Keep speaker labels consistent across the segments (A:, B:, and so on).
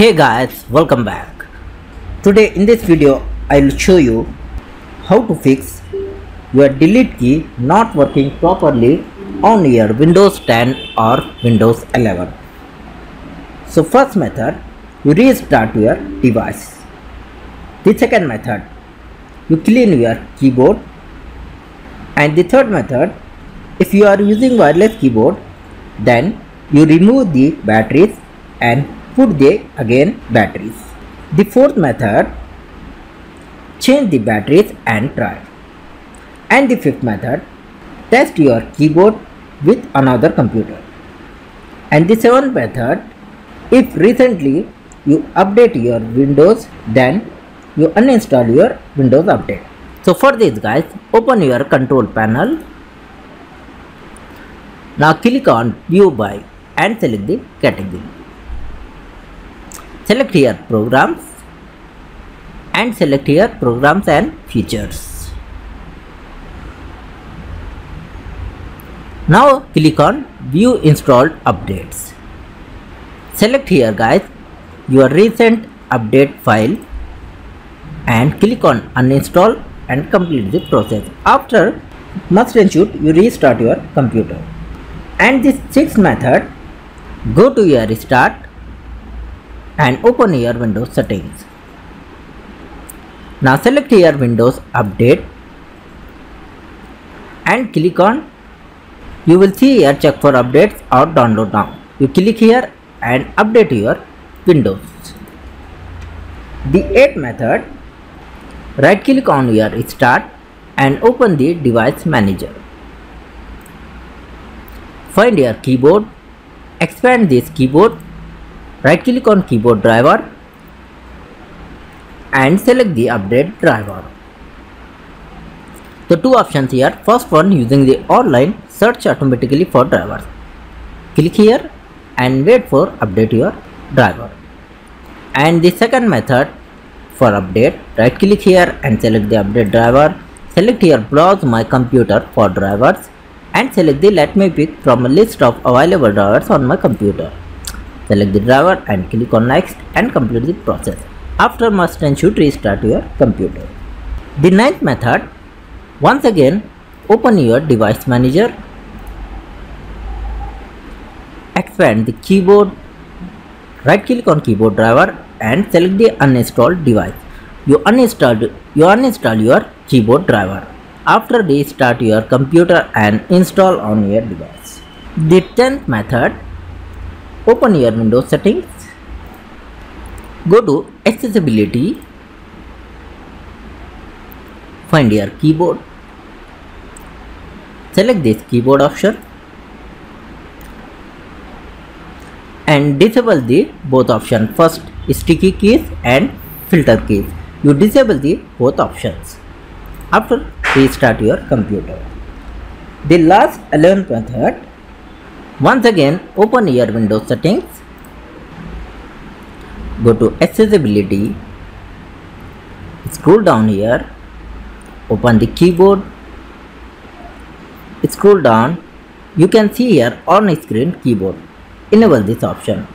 A: Hey guys, welcome back. Today in this video I will show you how to fix your delete key not working properly on your Windows 10 or Windows 11. So first method, you restart your device. The second method, you clean your keyboard. And the third method, if you are using wireless keyboard, then you remove the batteries and put the again batteries. The fourth method, change the batteries and try. And the fifth method, test your keyboard with another computer. And the seventh method, if recently you update your Windows, then you uninstall your Windows update. So for this guys, open your control panel. Now click on view by and select the category. Select here programs and select here programs and features. Now click on view installed updates. Select here guys your recent update file and click on uninstall and complete the process. After must ensure you restart your computer. And this sixth method go to your start and open your Windows settings. Now select here Windows update and click on you will see here check for updates or download now. You click here and update your Windows. The 8th method right click on your start and open the device manager. Find your keyboard, expand this keyboard, right click on keyboard driver and select the update driver. The two options here, first one using the online search automatically for drivers. Click here and wait for update your driver. And the second method for update, right click here and select the update driver. Select here browse my computer for drivers and select the let me pick from a list of available drivers on my computer. Select the driver and click on next and complete the process. After must and should restart your computer. The ninth method, once again open your device manager expand the keyboard right click on keyboard driver and select the uninstalled device you uninstalled you uninstall your keyboard driver after restart your computer and install on your device the 10th method open your windows settings. Go to accessibility. Find your keyboard. Select this keyboard option. And disable the both option. First sticky keys and filter keys. You disable the both options. After restart your computer. The last 11th method once again open your windows settings go to accessibility scroll down here open the keyboard scroll down you can see here on screen keyboard enable this option.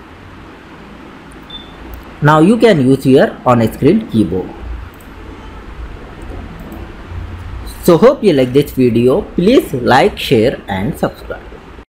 A: Now you can use your on-screen keyboard. So hope you like this video. Please like, share and subscribe.